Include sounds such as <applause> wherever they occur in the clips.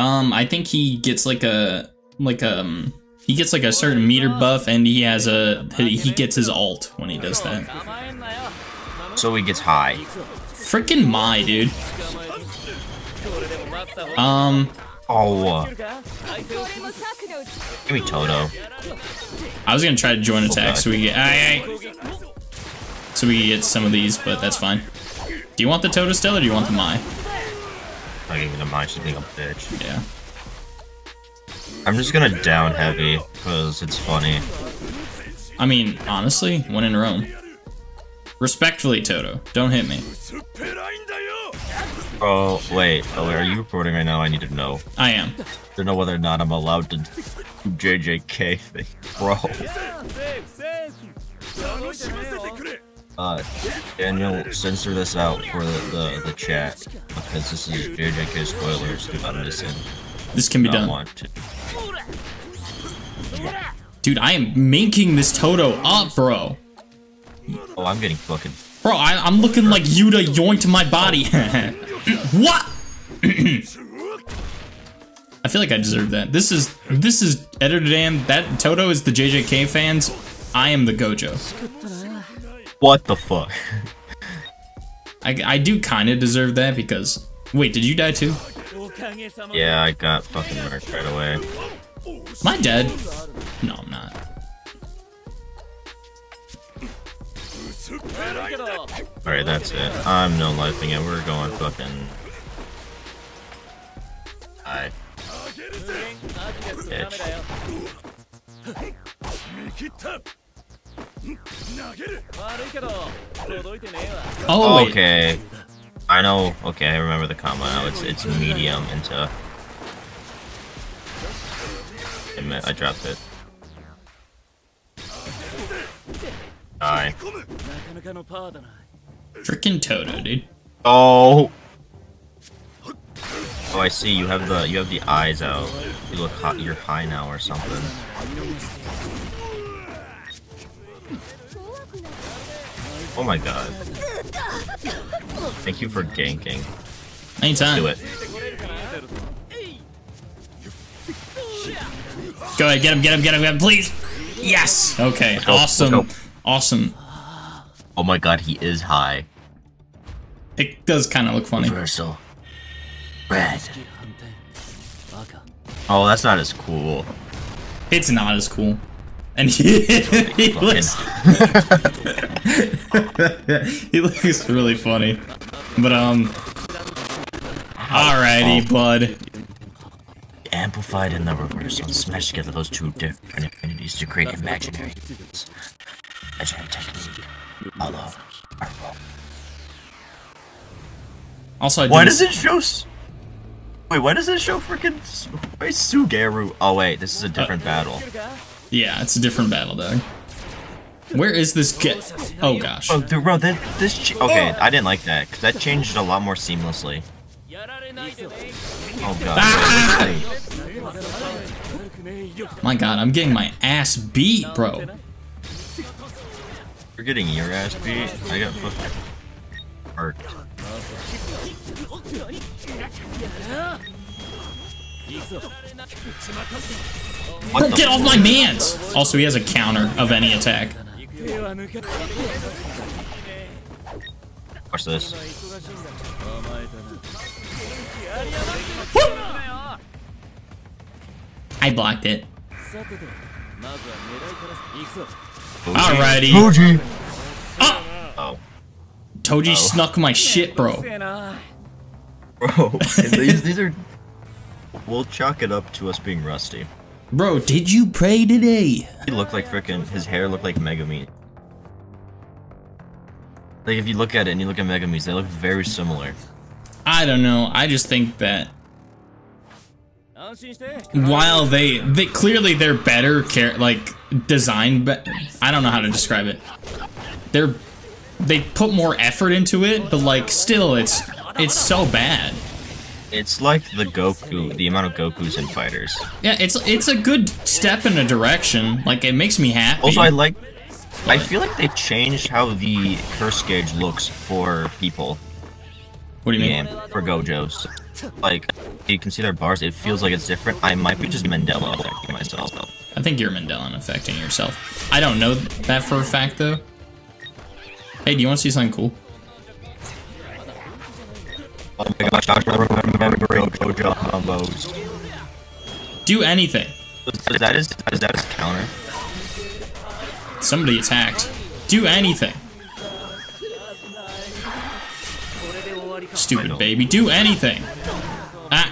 Um, I think he gets like a like um he gets like a certain meter buff, and he has a he gets his alt when he does that. So he gets high. Freaking my dude. Um, Oh, give me Todo. I was gonna try to join attack so we get aye, aye. so we get some of these, but that's fine. Do you want the Todo still, or do you want the Mai? Not even a mind, she's being a bitch. Yeah. I'm just gonna down heavy because it's funny. I mean, honestly, when in Rome. Respectfully, Todo, don't hit me. Oh wait, oh wait, are you recording right now? I need to know. I am. To know whether or not I'm allowed to do JJK thing, bro. Uh, Daniel, censor this out for the, the, the chat because this is JJK spoilers. Do not listen. This can be done. Dude, I am making this Toto up, bro. Oh, I'm getting fucking. Bro, I, I'm looking like Yuta yoinked my body. <laughs> what? <clears throat> I feel like I deserve that. This is this is edited and that Toto is the JJK fans. I am the Gojo. What the fuck? <laughs> I, I do kind of deserve that because wait, did you die too? Yeah, I got fucking murked right away. Am I dead? No, I'm not. Alright, that's it. I'm no lifing it. We're going fucking. I. Bitch. Oh wait. Okay. I know. Okay, I remember the combo now. It's it's medium into. Admit, I dropped it. Die. Freaking Todo, dude. Oh. Oh, I see. You have the you have the eyes out. You look hot. You're high now or something. Oh my god. Thank you for ganking. Anytime. Do it. Go ahead, get him, get him, get him, get him, please. Yes. Okay. go, let's awesome. Awesome. Oh my god, he is high. It does kind of look funny. Universal. Red. Oh, that's not as cool. It's not as cool. And <laughs> he, he looks <laughs> <laughs> <laughs> he looks really funny. But um Alrighty, bud. Amplified and the reversal. Smash together those two different affinities to create imaginary. Imaginary technique. Role. Also I Why does it show? Wait, why does it show freaking? Why Suguru? Oh wait, this is a different battle. Yeah, it's a different battle, dog. Where is this get? Oh gosh. Oh, dude, bro, that this. Ch- okay, I didn't like that because that changed a lot more seamlessly. Oh god. Ah! My god, I'm getting my ass beat, bro. You're getting your ass beat. I got fucking hurt. Bro, get off my mans! Also, he has a counter of any attack. Watch this. I blocked it. Fuji. Alrighty. Fuji. Ah! Oh, Toji snuck my shit, bro. <laughs> bro. <laughs> these these are. We'll chalk it up to us being rusty. Bro, did you pray today? He looked like frickin' his hair looked like Megumi. Like if you look at it and you look at Megumis, they look very similar. I don't know. I just think that while they they clearly they're better care like designed but I don't know how to describe it. They're they put more effort into it, but like still it's it's so bad. It's like the Goku, the amount of Gokus in fighters. Yeah, it's it's a good step in a direction. Like it makes me happy. Also, I like. I feel like they changed how the curse gauge looks for people. What do you mean? for Gojos. like you can see their bars, it feels like it's different. I might be just Mandela affecting myself. I think you're Mandela affecting yourself. I don't know that for a fact though. Hey, do you want to see something cool? Oh my gosh, I remember JoJo combos. Do anything. Is that his, is that his counter? Somebody attacked. Do anything. Stupid baby. Do anything. Ah.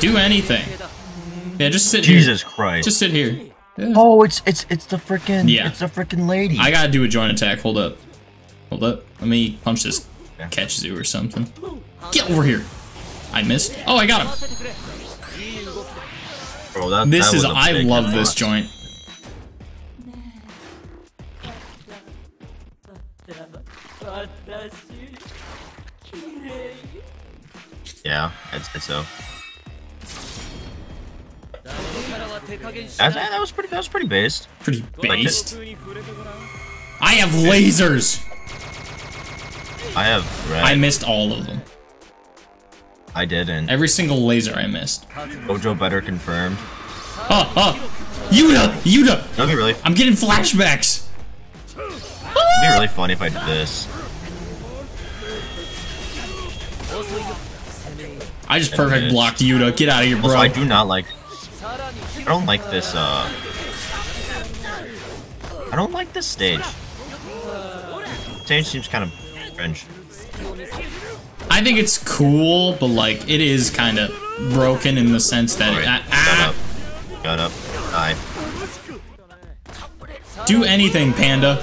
Do anything. Yeah, just sit here. Jesus Christ. Just sit here. Yeah. Oh, it's it's it's the freaking Yeah. it's the freaking lady. I gotta do a joint attack. Hold up. Hold up. Let me punch this Yeah. Catch zoo or something. Get over here. I missed. Oh, I got him. Bro, that, This that is. I love this joint. Yeah, I'd say so. That, that was pretty. That was pretty based. Pretty based. I have lasers. I have red. I missed all of them. I didn't. Every single laser I missed. Gojo better confirmed. Oh, oh. Yuta! Yuta! That'd be really. I'm getting flashbacks. It'd be really funny if I did this. I just perfect blocked Yuta. Get out of here, bro. Also, I do not like. I don't like this. Uh. I don't like this stage. Stage seems kind of cringe. I think it's cool, but like it is kind of broken in the sense that it, Alright, ah, shut up. Shut up. Die. do anything, Panda.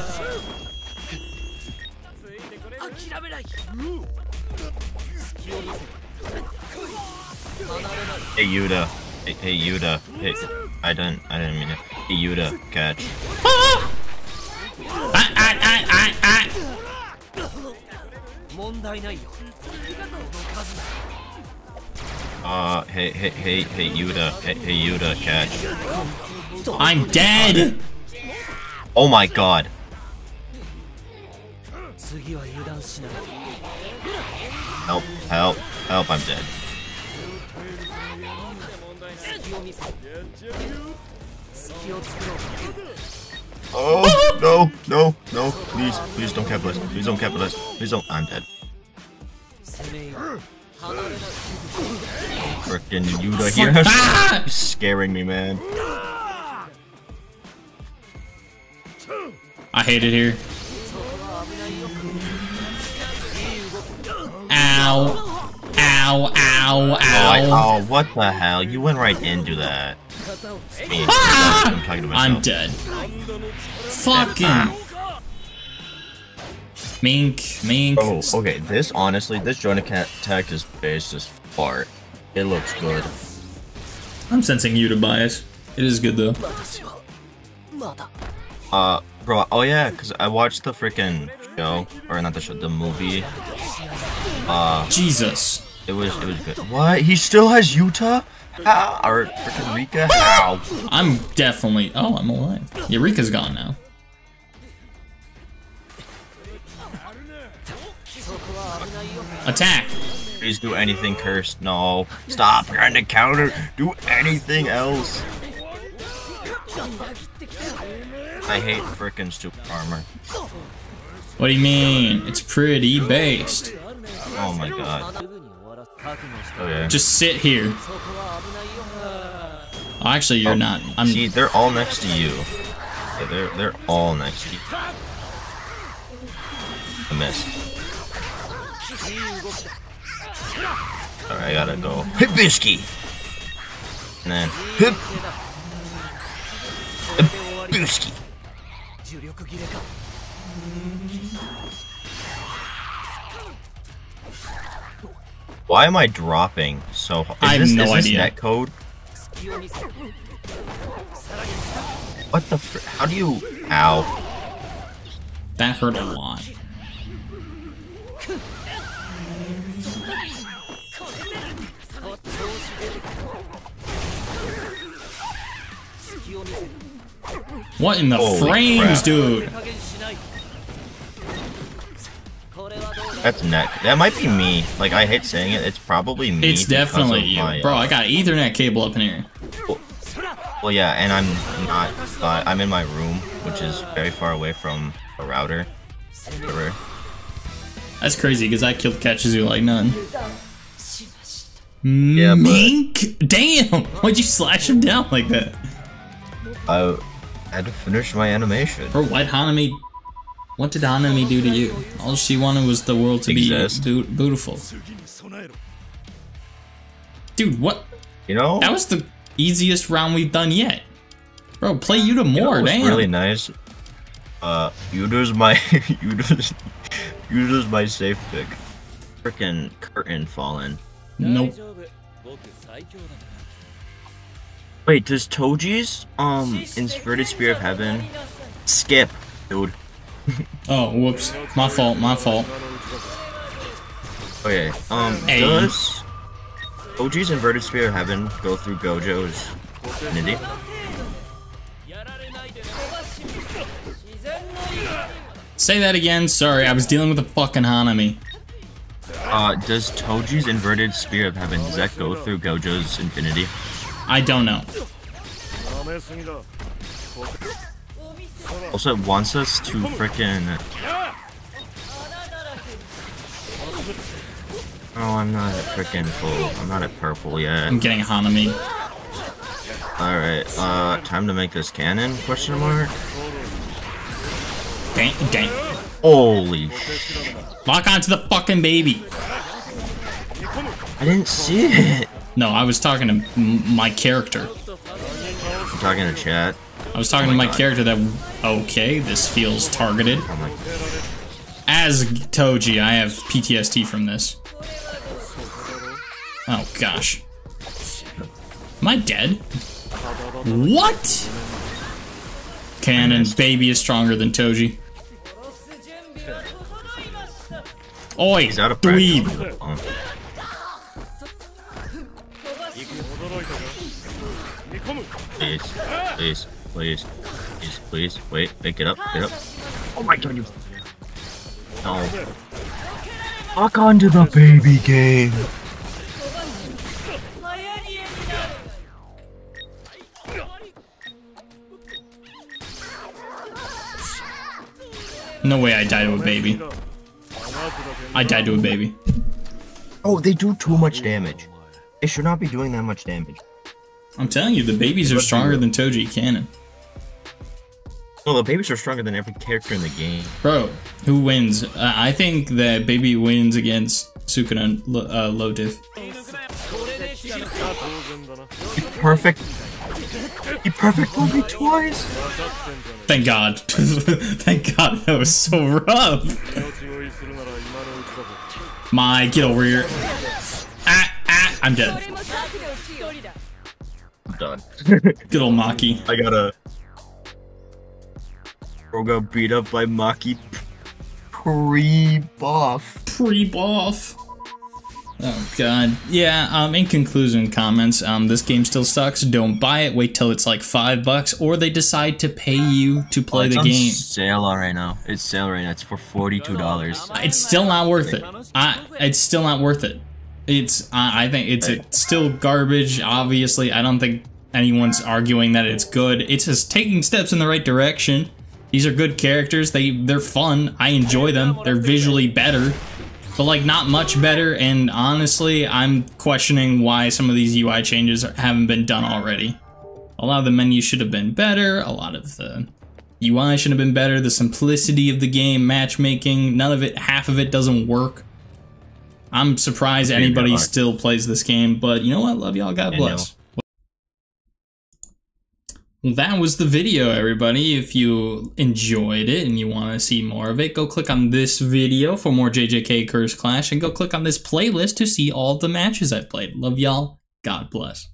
Hey Yuta. Hey, hey Yuta. Hey, I didn't. I didn't mean it. Hey Yuta, catch. Ah! Ah, ah, ah, ah, ah. Uh, hey, hey, hey, hey, Yuta, hey, hey, Yuta, catch. I'm dead! Oh my god. Help, help, help, I'm dead. Oh, no, no, no. Please, please don't capitalize. Please don't capitalize. Please don't. I'm dead. Freaking Yuta here. scaring me, man. I hate it here. Ow. Ow, ow, ow. Oh, I, oh, what the hell? You went right into that. Ah! I'm, I'm dead. Fucking. Ah. Mink, mink. Oh, okay. This, honestly, this joint attack is based as fart. It looks good. I'm sensing you to bias. It is good, though. Uh, bro, oh yeah, because I watched the freaking show, or not the show, the movie. Uh, Jesus. It was, it was good. What? He still has Utah? <laughs> Or freaking Rika? How? I'm definitely. Oh, I'm alive. Eureka's gone now. Attack. Please do anything cursed. No. Stop trying to counter. Do anything else. I hate frickin' super armor. What do you mean? It's pretty based. Oh my god. Okay. Just sit here. Actually, you're oh, not. I'm... See, they're all next to you. Yeah, they're they're all next to you. I missed. All right, I gotta go. Hibisky. And then hip. Hibisky. Why am I dropping so hard? I have this, no is idea. This net code? What the fr- How do you- Ow. That hurt a lot. What in the oh, frames, crap. dude? That's neck. That might be me. Like I hate saying it. It's probably me. It's definitely you, my, uh, bro. I got Ethernet cable up in here. Well, yeah, and I'm not. But I'm in my room, which is very far away from a router. Whatever. That's crazy because I killed Kechizu like none. Yeah, Mink? Damn! Why'd you slash him down like that? I had to finish my animation. Bro, what Hanami? What did Hanami do to you? All she wanted was the world to Exist. be beautiful. Dude, what? You know? That was the easiest round we've done yet. Bro, play Yuta more, you know, damn. really nice. Uh, Yuta's my... <laughs> Yuta's, Yuta's my safe pick. Freaking curtain fallen. Nope. Wait, does Toji's, um, Inverted Spear of Heaven skip, dude? <laughs> oh, whoops. My fault, my fault. Okay, um, does OG's Inverted Spear of Heaven go through Gojo's Nidhi? Say that again, sorry, I was dealing with a fucking Hanami. Uh, does Toji's Inverted Spear of Heaven, does that go through Gojo's Infinity? I don't know. Also, it wants us to freaking. Oh, I'm not at freaking full. I'm not at purple yet. I'm getting Hanami. Alright, uh, time to make this cannon, question mark? Dang, dang. Holy sh... Lock onto the fucking baby. I didn't see it. No, I was talking to my character. I'm talking to chat. I was talking oh my to my God. character that, okay, this feels targeted. Oh As Toji, I have PTSD from this. Oh gosh. Am I dead? What? Cannon baby is stronger than Toji. Oi, He's out of dweeb. Please, please. Please. Please, please. Wait, wait, get up, get up. Oh my god, you... No. Lock onto the baby game. No way I died to a baby. I died to a baby. Oh, they do too much damage. It should not be doing that much damage. I'm telling you, the babies are stronger than Toji Cannon. Well, the babies are stronger than every character in the game. Bro, who wins? Uh, I think that baby wins against Sukuna uh, low diff. perfect. He perfect only twice. Thank God. <laughs> Thank God that was so rough. My, get over here. Ah, ah, I'm dead. I'm done. Good old Maki. <laughs> I gotta. Bro got beat up by Maki pre-buff. Pre-buff. Oh god. Yeah, um, in conclusion comments, um, this game still sucks. Don't buy it. Wait till it's like five bucks, or they decide to pay you to play it's the on game. sale right now. It's sale right now. It's for forty-two dollars. It's still not worth it. I, it's still not worth it. It's, I I think it's, it's still garbage. Obviously, I don't think anyone's arguing that it's good. It's just taking steps in the right direction. These are good characters. They, they're fun. I enjoy them. They're visually better, but like not much better. And honestly, I'm questioning why some of these UI changes haven't been done already. A lot of the menus should have been better. A lot of the UI should have been better. The simplicity of the game, matchmaking, none of it, half of it doesn't work. I'm surprised anybody still plays this game, but you know what? Love y'all. God bless. Well, that was the video, everybody. If you enjoyed it and you want to see more of it, go click on this video for more JJK Cursed Clash and go click on this playlist to see all the matches I've played. Love y'all. God bless.